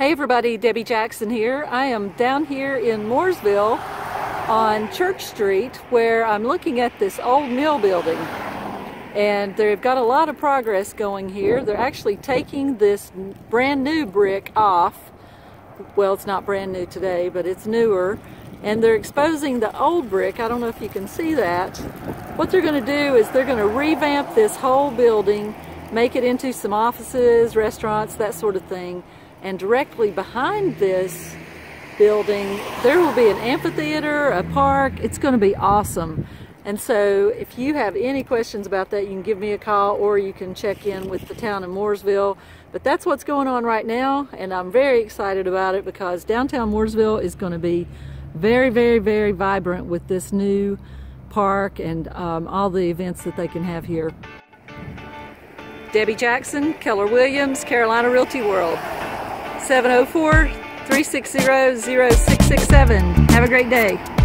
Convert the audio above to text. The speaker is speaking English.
Hey everybody, Debbie Jackson here. I am down here in Mooresville on Church Street where I'm looking at this old mill building. And they've got a lot of progress going here. They're actually taking this brand new brick off. Well, it's not brand new today, but it's newer. And they're exposing the old brick. I don't know if you can see that. What they're going to do is they're going to revamp this whole building, make it into some offices, restaurants, that sort of thing and directly behind this building, there will be an amphitheater, a park. It's going to be awesome. And so if you have any questions about that, you can give me a call or you can check in with the town of Mooresville. But that's what's going on right now, and I'm very excited about it because downtown Mooresville is going to be very, very, very vibrant with this new park and um, all the events that they can have here. Debbie Jackson, Keller Williams, Carolina Realty World. 704 360 0667. Have a great day.